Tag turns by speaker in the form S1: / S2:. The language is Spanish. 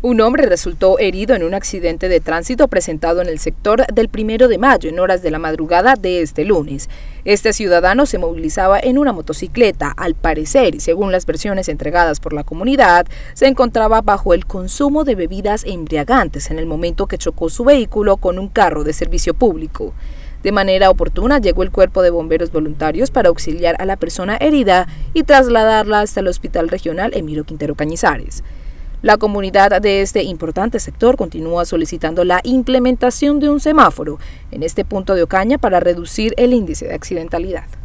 S1: Un hombre resultó herido en un accidente de tránsito presentado en el sector del primero de mayo en horas de la madrugada de este lunes. Este ciudadano se movilizaba en una motocicleta, al parecer, y según las versiones entregadas por la comunidad, se encontraba bajo el consumo de bebidas embriagantes en el momento que chocó su vehículo con un carro de servicio público. De manera oportuna llegó el cuerpo de bomberos voluntarios para auxiliar a la persona herida y trasladarla hasta el Hospital Regional Emiro Quintero Cañizares. La comunidad de este importante sector continúa solicitando la implementación de un semáforo en este punto de Ocaña para reducir el índice de accidentalidad.